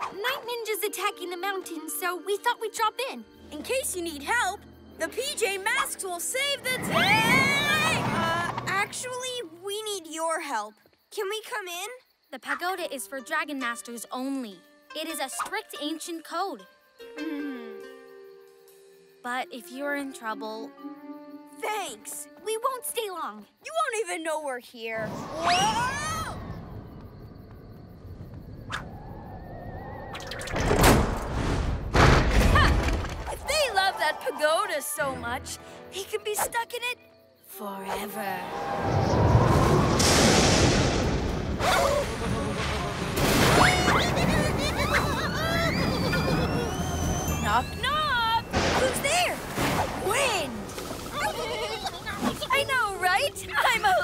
Night Ninja's attacking the mountain, so we thought we'd drop in. In case you need help, the PJ Masks will save the day! Uh, actually, we need your help. Can we come in? The pagoda is for Dragon Masters only. It is a strict ancient code. Hmm. But if you're in trouble, Thanks. we won't stay long. You won't even know we're here. Whoa! go to so much, he can be stuck in it forever. knock, knock! Who's there? Wind! I know, right? I'm a